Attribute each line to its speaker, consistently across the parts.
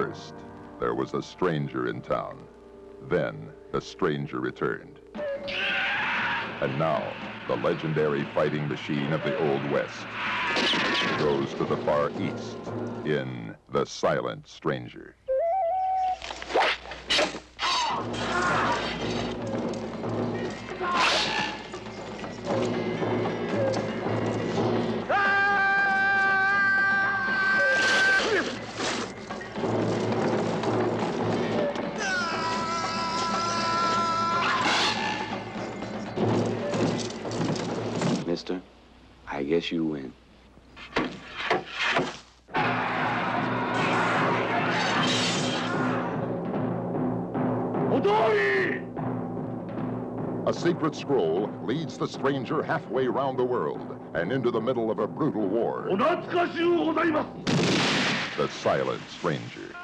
Speaker 1: First, there was a stranger in town. Then, the stranger returned. And now, the legendary fighting machine of the Old West goes to the Far East in The Silent Stranger.
Speaker 2: I guess you win. Odori!
Speaker 1: A secret scroll leads the stranger halfway round the world and into the middle of a brutal war. The silent stranger.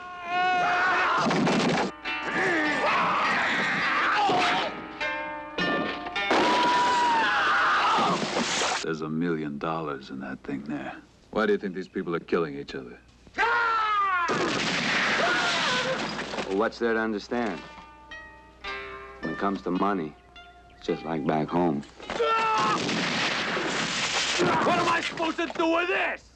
Speaker 3: There's a million dollars in that thing there. Why do you think these people are killing each other?
Speaker 2: Well, what's there to understand? When it comes to money, it's just like back home.
Speaker 4: What am I supposed to do with this?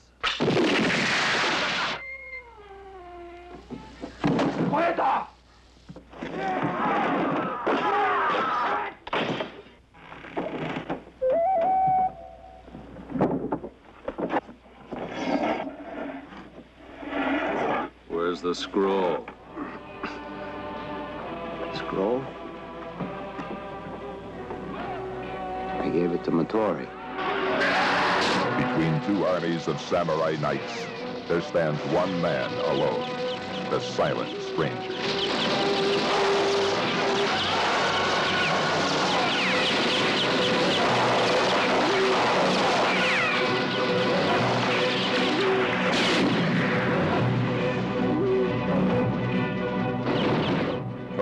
Speaker 3: Where's the scroll?
Speaker 2: Scroll? I gave it to Matori.
Speaker 1: Between two armies of samurai knights, there stands one man alone, the Silent Stranger.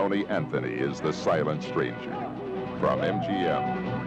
Speaker 1: Tony Anthony is the Silent Stranger from MGM.